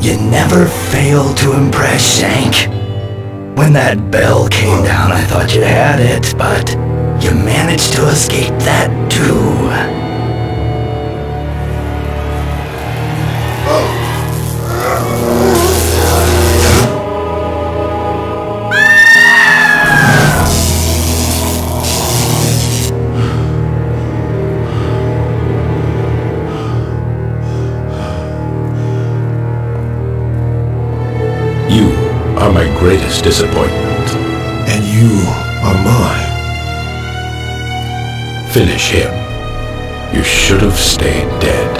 You never fail to impress, Shank. When that bell came down, I thought you had it, but you managed to escape that too. Greatest disappointment. And you are mine. Finish him. You should have stayed dead.